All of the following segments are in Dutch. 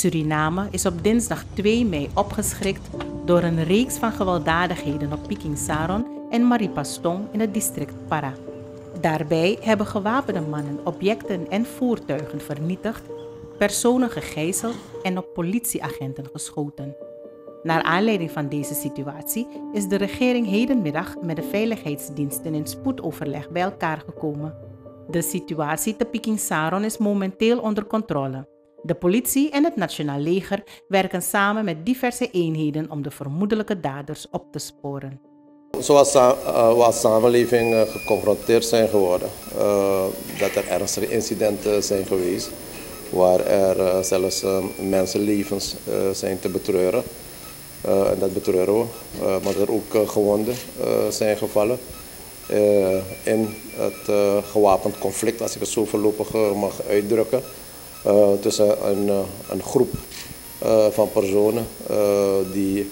Suriname is op dinsdag 2 mei opgeschrikt door een reeks van gewelddadigheden op Piking Saron en Maripastong in het district Para. Daarbij hebben gewapende mannen objecten en voertuigen vernietigd, personen gegijzeld en op politieagenten geschoten. Naar aanleiding van deze situatie is de regering hedenmiddag met de veiligheidsdiensten in spoedoverleg bij elkaar gekomen. De situatie te Piking Saron is momenteel onder controle. De politie en het Nationaal Leger werken samen met diverse eenheden om de vermoedelijke daders op te sporen. Zoals uh, we als samenleving uh, geconfronteerd zijn geworden, dat er ernstige incidenten zijn geweest, waar er zelfs mensenlevens zijn te betreuren. en dat betreuren we, maar er ook gewonden zijn gevallen. in het gewapend conflict, als ik het zo voorlopig mag uitdrukken. Uh, tussen een, uh, een groep uh, van personen die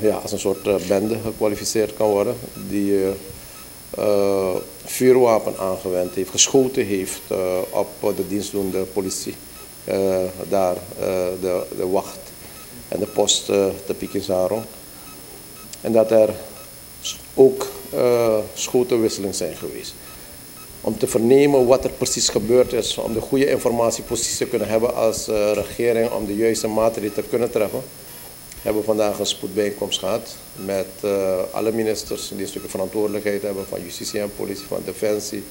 ja, als een soort bende gekwalificeerd kan worden, die vuurwapen aangewend heeft, geschoten heeft op de dienstdoende politie. daar de, de wacht en de post te Pikizaro. En dat er ook schotenwisselingen zijn geweest om te vernemen wat er precies gebeurd is, om de goede informatie precies te kunnen hebben als uh, regering, om de juiste maatregelen te kunnen treffen. Hebben we vandaag een spoedbijeenkomst gehad met uh, alle ministers die een stukje verantwoordelijkheid hebben van justitie en politie, van defensie,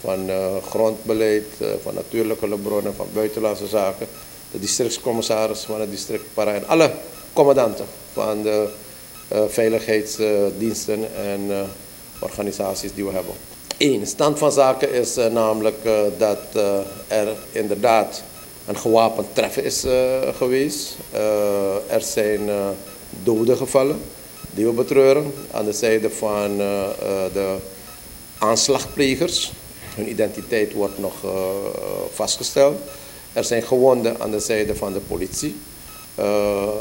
van uh, grondbeleid, van natuurlijke bronnen, van buitenlandse zaken, de districtscommissaris van het district Para en alle commandanten van de veiligheidsdiensten en organisaties die we hebben. Eén, stand van zaken is uh, namelijk uh, dat uh, er inderdaad een gewapend treffen is geweest. er zijn doden gevallen die we betreuren aan de zijde van de aanslagplegers. Hun identiteit wordt nog vastgesteld. Er zijn gewonden aan de zijde van de politie.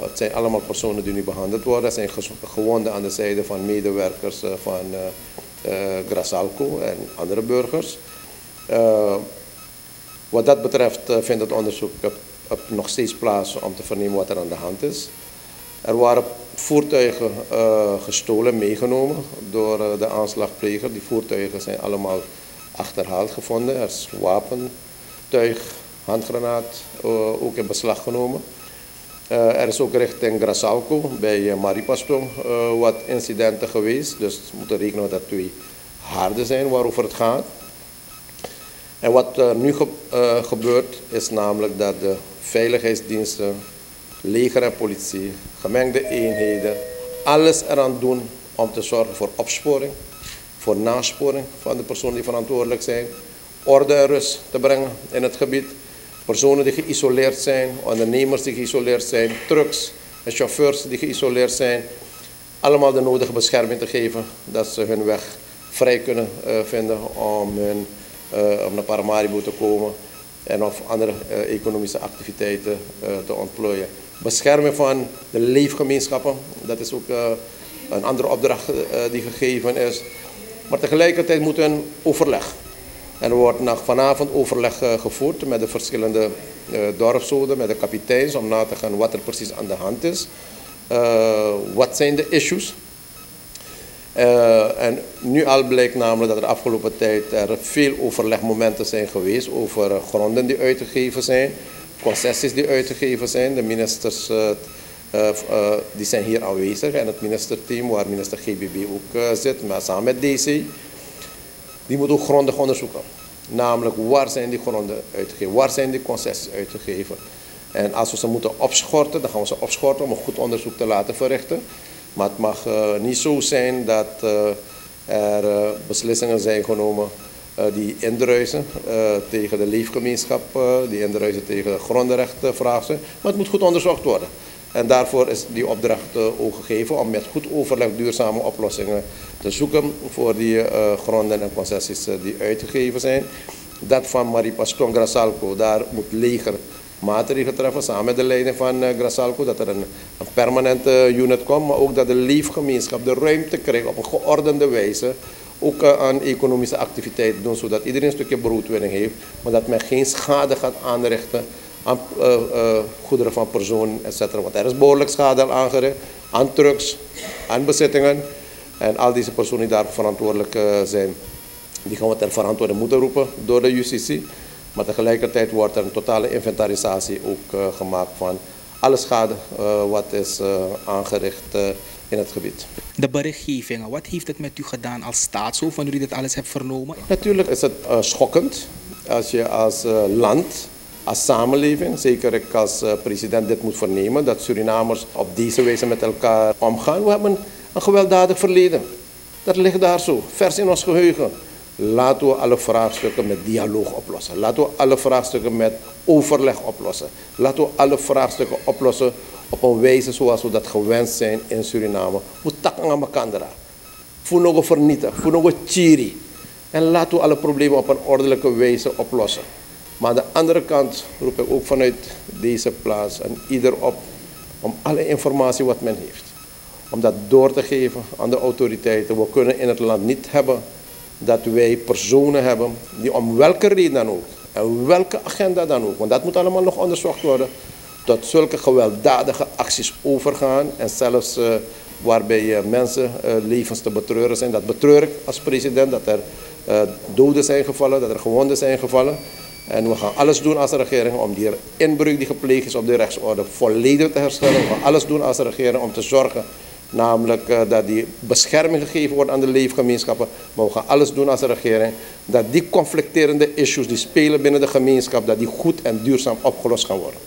het zijn allemaal personen die nu behandeld worden. Er zijn gewonden aan de zijde van medewerkers van Grasalco en andere burgers. Uh, wat dat betreft uh, vindt het onderzoek op nog steeds plaats om te vernemen wat er aan de hand is. Er waren voertuigen gestolen, meegenomen door de aanslagpleger. Die voertuigen zijn allemaal achterhaald gevonden. Er is wapentuig, handgranaat ook in beslag genomen. Uh, er is ook richting Grasalco bij uh, Maripastong uh, wat incidenten geweest. Dus we moeten rekenen dat er twee zijn waarover het gaat. En wat nu ge gebeurt is namelijk dat de veiligheidsdiensten, leger en politie, gemengde eenheden, alles eraan doen om te zorgen voor opsporing, voor nasporing van de personen die verantwoordelijk zijn, orde en rust te brengen in het gebied Personen die geïsoleerd zijn, ondernemers die geïsoleerd zijn, trucks en chauffeurs die geïsoleerd zijn. Allemaal de nodige bescherming te geven dat ze hun weg vrij kunnen uh, vinden om, hun, uh, om naar Paramaribo te komen en of andere uh, economische activiteiten te ontplooien. Bescherming van de leefgemeenschappen, dat is ook een andere opdracht die gegeven is. Maar tegelijkertijd moet een overleg en er wordt vanavond overleg uh, gevoerd met de verschillende uh, dorpszoden, met de kapiteins, om na te gaan wat er precies aan de hand is. Uh, wat zijn de issues? en nu al blijkt namelijk dat er de afgelopen tijd er veel overlegmomenten zijn geweest over gronden die uitgegeven zijn, concessies die uitgegeven zijn. De ministers die zijn hier aanwezig en het ministerteam waar minister GBB ook zit, maar samen met DC die moet ook grondig onderzoeken. Namelijk, waar zijn die gronden uitgegeven? Waar zijn die concessies uitgegeven? En als we ze moeten opschorten, dan gaan we ze opschorten om een goed onderzoek te laten verrichten. Maar het mag uh, niet zo zijn dat uh, er uh, beslissingen zijn genomen die indruisen tegen de leefgemeenschap, die indruisen tegen de grondrechtenvraagstukken. Maar het moet goed onderzocht worden. En daarvoor is die opdracht ook gegeven om met goed overleg duurzame oplossingen te zoeken voor die uh, gronden en concessies uh, die uitgegeven zijn. Dat van Maripaston Grasalco, daar moet leger maatregelen treffen samen met de leiding van Grasalco. Dat er een, een permanente unit komt, maar ook dat de leefgemeenschap de ruimte krijgt op een geordende wijze ook aan economische activiteiten doen, zodat iedereen een stukje broodwinning heeft, maar dat men geen schade gaat aanrichten aan uh, goederen van personen, etc. Want er is behoorlijk schade aangericht aan drugs, aan bezittingen. En al deze personen die daar verantwoordelijk zijn, die gaan we ter verantwoording moeten roepen door de justitie. Maar tegelijkertijd wordt er een totale inventarisatie ook gemaakt van alle schade wat is aangericht in het gebied. De berichtgevingen, wat heeft het met u gedaan als staatshoofd wanneer u dit alles hebt vernomen? Natuurlijk is het schokkend als je als land als samenleving, zeker ik als eh, president dit moet vernemen, dat Surinamers op deze wijze met elkaar omgaan. We hebben een gewelddadig verleden. Dat ligt daar zo, vers in ons geheugen. Laten we alle vraagstukken met dialoog oplossen. Laten we alle vraagstukken met overleg oplossen. Laten we alle vraagstukken oplossen op een wijze zoals we dat gewend zijn in Suriname. We takken aan elkaar. Vernietigen, voelen we chiri. En laten we alle problemen op een ordelijke wijze oplossen. Maar aan de andere kant roep ik ook vanuit deze plaats aan ieder op om alle informatie wat men heeft. Om dat door te geven aan de autoriteiten. We kunnen in het land niet hebben dat wij personen hebben die om welke reden dan ook en welke agenda dan ook, want dat moet allemaal nog onderzocht worden, tot zulke gewelddadige acties overgaan en zelfs uh, waarbij uh, mensen uh, levens te betreuren zijn. Dat betreur ik als president, dat er doden zijn gevallen, dat er gewonden zijn gevallen. En we gaan alles doen als regering om die inbreuk die gepleegd is op de rechtsorde volledig te herstellen. We gaan alles doen als regering om te zorgen Namelijk uh, dat die bescherming gegeven wordt aan de leefgemeenschappen. Maar we gaan alles doen als regering. Dat die conflicterende issues die spelen binnen de gemeenschap, dat die goed en duurzaam opgelost gaan worden.